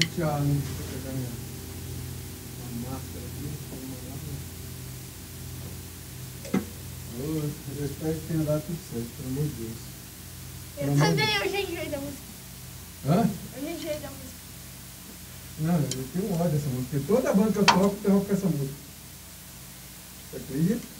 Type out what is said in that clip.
Deixa eu pegar minha, minha máscara aqui. Eu espero que tenha dado tudo certo, pelo amor de Deus. Eu também, eu já enjoei da música. Hã? Eu já enjoei da música. Não, eu tenho ódio dessa música. Porque toda banda que eu toco, eu toco com essa música. Você acredita?